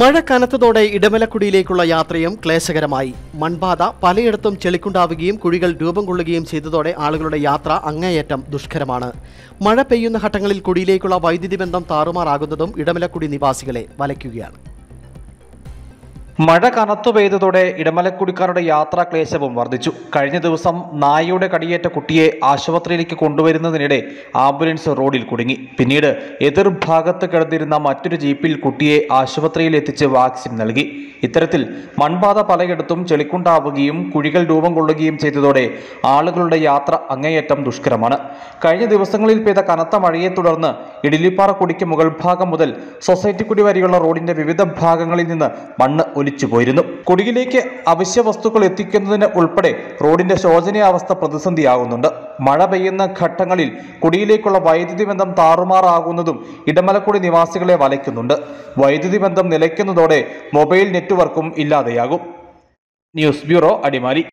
മഴ കനത്തതോടെ ഇടമലക്കുടിയിലേക്കുള്ള യാത്രയും ക്ലേശകരമായി. മൺപാത പലയിടത്തും ചെളിക്കുണ്ടാവുകയും കുഴികൾ രൂപം കൊള്ളുകയും ചെയ്തതോടെ ആളുകളുടെ യാത്ര അങ്ങേയറ്റം ദുഷ്കരമാണ്. മഴ പെയ്യുന്ന ഘട്ടങ്ങളിൽ കുടിയിലേക്കുള്ള വൈദ്യുതി ബന്ധം താറുമാറാകുന്നതും ഇടമലക്കുടി നിവാസികളെ വലയ്ക്കുകയാണ്. മഴ കനത്തു പെയ്തതോടെ ഇടമലക്കുടിക്കാരുടെ യാത്രാ ക്ലേശവും വർദ്ധിച്ചു. കഴിഞ്ഞ ദിവസം നായയുടെ കടിയേറ്റ കുട്ടിയെ ആശുപത്രിയിലേക്ക് കൊണ്ടുവരുന്നതിനിടെ ആംബുലൻസ് റോഡിൽ കുടുങ്ങി. പിന്നീട് എതിർഭാഗത്ത് കിടന്നിരുന്ന മറ്റൊരു ജീപ്പിൽ കുട്ടിയെ ആശുപത്രിയിൽ എത്തിച്ച് വാക്സിൻ നൽകി. ഇത്തരത്തിൽ മൺപാത പലയിടത്തും ചെളിക്കുണ്ടാവുകയും കുഴികൾ രൂപം കൊള്ളുകയും ചെയ്തതോടെ ആളുകളുടെ യാത്ര അങ്ങേയറ്റം ദുഷ്കരമാണ്. കഴിഞ്ഞ ദിവസങ്ങളിൽ പെയ്ത കനത്ത മഴയെ തുടർന്ന് ഇഡലിപ്പാറ കുടിക്ക് മുകൾ ഭാഗം മുതൽ സൊസൈറ്റിക്കുടി വരെയുള്ള റോഡിന്റെ വിവിധ ഭാഗങ്ങളിൽ നിന്ന് മണ്ണ് ഒലിച്ചു പോയിരുന്നു. കുടിയിലേക്ക് അവശ്യ വസ്തുക്കൾ എത്തിക്കുന്നതിന് ഉൾപ്പെടെ റോഡിന്റെ ശോചനീയാവസ്ഥ പ്രതിസന്ധിയാകുന്നുണ്ട്. മഴ പെയ്യുന്ന ഘട്ടങ്ങളിൽ കുടിയിലേക്കുള്ള വൈദ്യുതി ബന്ധം താറുമാറാകുന്നതും ഇടമലക്കുടി നിവാസികളെ വലയ്ക്കുന്നുണ്ട്. വൈദ്യുതി ബന്ധം നിലയ്ക്കുന്നതോടെ മൊബൈൽ നെറ്റ്വർക്കും ഇല്ലാതെയാകും. News bureau Adimali.